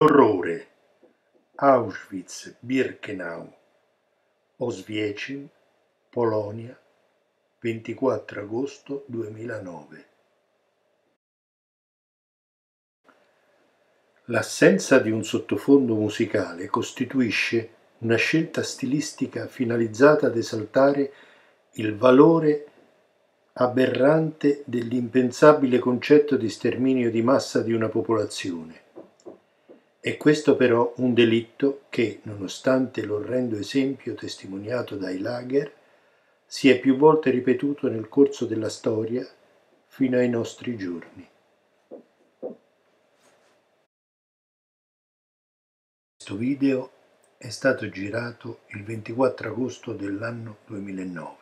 Orrore. Auschwitz-Birkenau Oswiecim, Polonia, 24 agosto 2009 L'assenza di un sottofondo musicale costituisce una scelta stilistica finalizzata ad esaltare il valore aberrante dell'impensabile concetto di sterminio di massa di una popolazione è questo però un delitto che, nonostante l'orrendo esempio testimoniato dai lager, si è più volte ripetuto nel corso della storia fino ai nostri giorni. Questo video è stato girato il 24 agosto dell'anno 2009.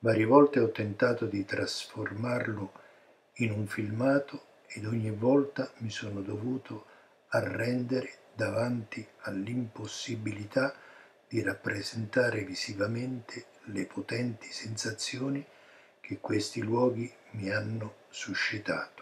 Varie volte ho tentato di trasformarlo in un filmato ed ogni volta mi sono dovuto arrendere davanti all'impossibilità di rappresentare visivamente le potenti sensazioni che questi luoghi mi hanno suscitato.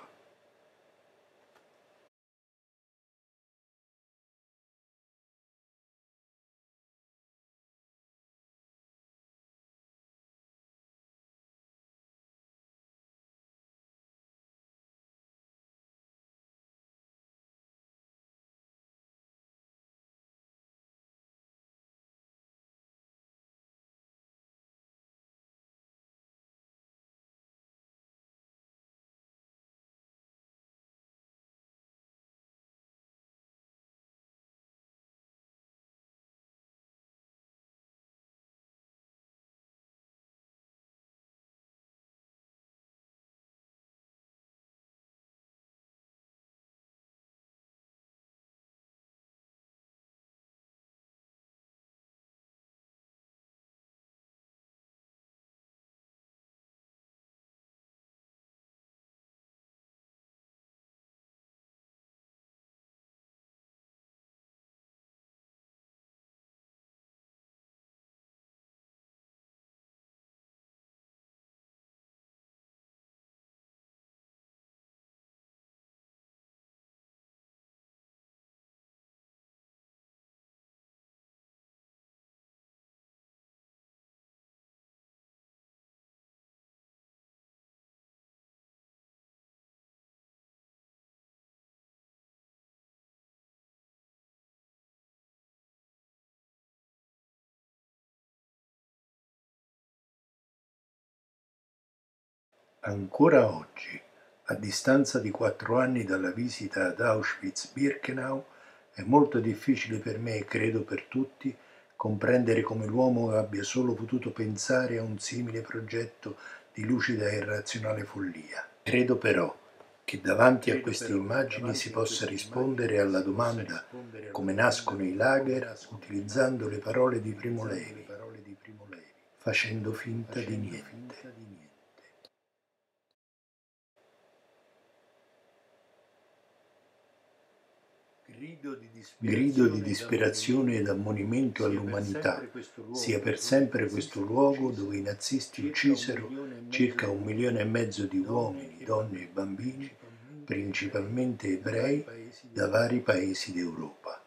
Ancora oggi, a distanza di quattro anni dalla visita ad Auschwitz-Birkenau, è molto difficile per me e credo per tutti comprendere come l'uomo abbia solo potuto pensare a un simile progetto di lucida e razionale follia. Credo però che davanti a queste immagini si possa rispondere alla domanda come nascono i lager utilizzando le parole di Primo Levi, facendo finta di niente. Grido di disperazione ed ammonimento all'umanità, sia per sempre questo luogo dove i nazisti uccisero circa un milione e mezzo di uomini, donne e bambini, principalmente ebrei, da vari paesi d'Europa.